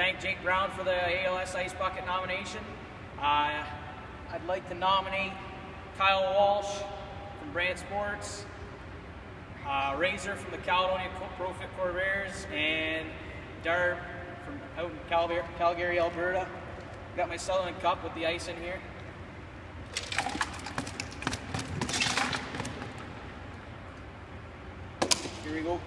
thank Jake Brown for the ALS Ice Bucket nomination. Uh, I'd like to nominate Kyle Walsh from Brand Sports, uh, Razor from the Caledonia Pro-Fit Corvairs, and Darb from out in Calgary, Calgary, Alberta. Got my Sutherland Cup with the ice in here. Here we go.